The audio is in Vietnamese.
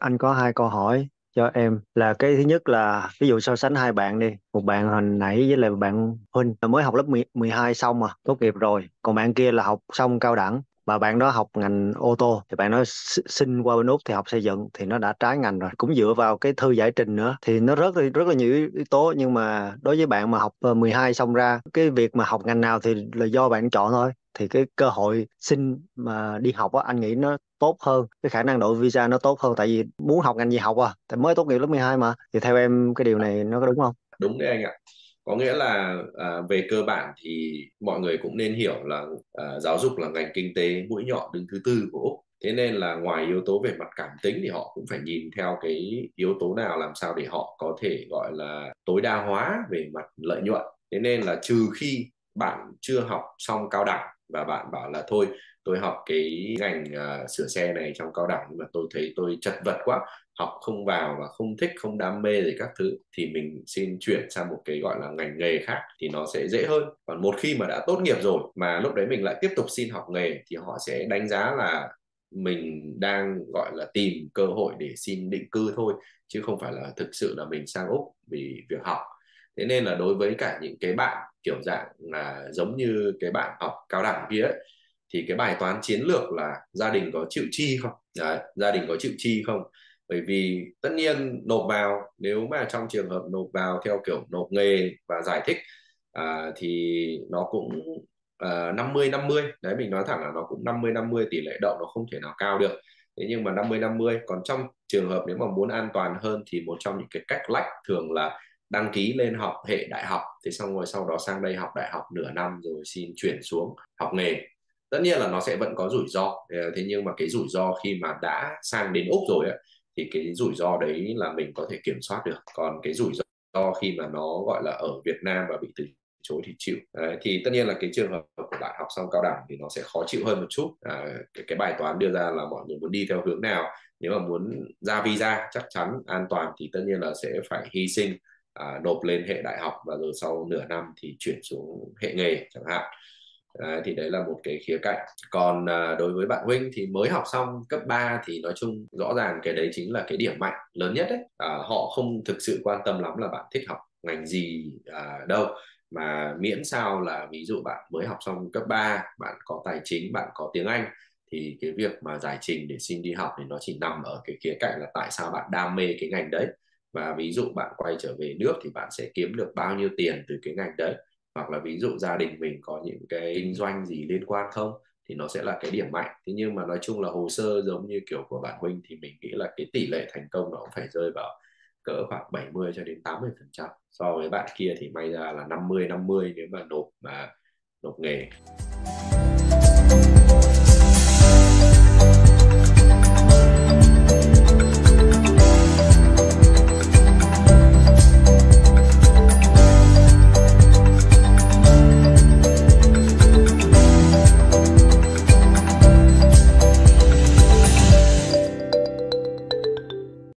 anh có hai câu hỏi cho em. Là cái thứ nhất là ví dụ so sánh hai bạn đi một bạn hồi nãy với lại một bạn Huynh mới học lớp 10, 12 xong mà tốt nghiệp rồi. Còn bạn kia là học xong cao đẳng mà bạn đó học ngành ô tô, thì bạn đó xin qua bên Úc thì học xây dựng, thì nó đã trái ngành rồi. Cũng dựa vào cái thư giải trình nữa. Thì nó rất rất là nhiều yếu tố, nhưng mà đối với bạn mà học ờ, 12 xong ra, cái việc mà học ngành nào thì là do bạn chọn thôi. Thì cái cơ hội xin mà đi học á, anh nghĩ nó tốt hơn, cái khả năng đổi visa nó tốt hơn. Tại vì muốn học ngành gì học à? Tại mới tốt nghiệp lớp 12 mà. Thì theo em cái điều này nó có đúng không? Đúng đấy anh ạ có nghĩa là à, về cơ bản thì mọi người cũng nên hiểu là à, giáo dục là ngành kinh tế mũi nhọn đứng thứ tư của Úc. Thế nên là ngoài yếu tố về mặt cảm tính thì họ cũng phải nhìn theo cái yếu tố nào làm sao để họ có thể gọi là tối đa hóa về mặt lợi nhuận. Thế nên là trừ khi bạn chưa học xong cao đẳng và bạn bảo là thôi tôi học cái ngành uh, sửa xe này trong cao đẳng nhưng mà tôi thấy tôi chật vật quá học không vào và không thích không đam mê gì các thứ thì mình xin chuyển sang một cái gọi là ngành nghề khác thì nó sẽ dễ hơn. Còn một khi mà đã tốt nghiệp rồi mà lúc đấy mình lại tiếp tục xin học nghề thì họ sẽ đánh giá là mình đang gọi là tìm cơ hội để xin định cư thôi chứ không phải là thực sự là mình sang Úc vì việc học thế nên là đối với cả những cái bạn kiểu dạng là giống như cái bạn học cao đẳng kia ấy, thì cái bài toán chiến lược là gia đình có chịu chi không? Đấy, gia đình có chịu chi không? Bởi vì tất nhiên nộp vào nếu mà trong trường hợp nộp vào theo kiểu nộp nghề và giải thích à, thì nó cũng à, 50 50 đấy mình nói thẳng là nó cũng 50 50 tỷ lệ đậu nó không thể nào cao được. Thế nhưng mà 50 50 còn trong trường hợp nếu mà muốn an toàn hơn thì một trong những cái cách lách thường là đăng ký lên học hệ đại học thế xong rồi sau đó sang đây học đại học nửa năm rồi xin chuyển xuống học nghề. Tất nhiên là nó sẽ vẫn có rủi ro. Ờ, thế nhưng mà cái rủi ro khi mà đã sang đến úc rồi ấy, thì cái rủi ro đấy là mình có thể kiểm soát được. Còn cái rủi ro khi mà nó gọi là ở Việt Nam và bị từ chối thì chịu. Đấy, thì tất nhiên là cái trường hợp của bạn học xong cao đẳng thì nó sẽ khó chịu hơn một chút. À, cái, cái bài toán đưa ra là mọi người muốn đi theo hướng nào? Nếu mà muốn ra visa chắc chắn an toàn thì tất nhiên là sẽ phải hy sinh à, nộp lên hệ đại học và rồi sau nửa năm thì chuyển xuống hệ nghề chẳng hạn. À, thì đấy là một cái khía cạnh. Còn à, đối với bạn huynh thì mới học xong cấp 3 thì nói chung rõ ràng cái đấy chính là cái điểm mạnh lớn nhất đấy. À, họ không thực sự quan tâm lắm là bạn thích học ngành gì à, đâu. Mà miễn sao là ví dụ bạn mới học xong cấp 3 bạn có tài chính bạn có tiếng Anh thì cái việc mà giải trình để xin đi học thì nó chỉ nằm ở cái khía cạnh là tại sao bạn đam mê cái ngành đấy và ví dụ bạn quay trở về nước thì bạn sẽ kiếm được bao nhiêu tiền từ cái ngành đấy? Hoặc là ví dụ gia đình mình có những cái kinh doanh gì liên quan không? Thì nó sẽ là cái điểm mạnh. Thế nhưng mà nói chung là hồ sơ giống như kiểu của bạn huynh thì mình nghĩ là cái tỷ lệ thành công nó cũng phải rơi vào cỡ khoảng 70 cho đến 80 phần trăm. So với bạn kia thì may ra là 50 50 nếu mà nộp mà nộp nghề.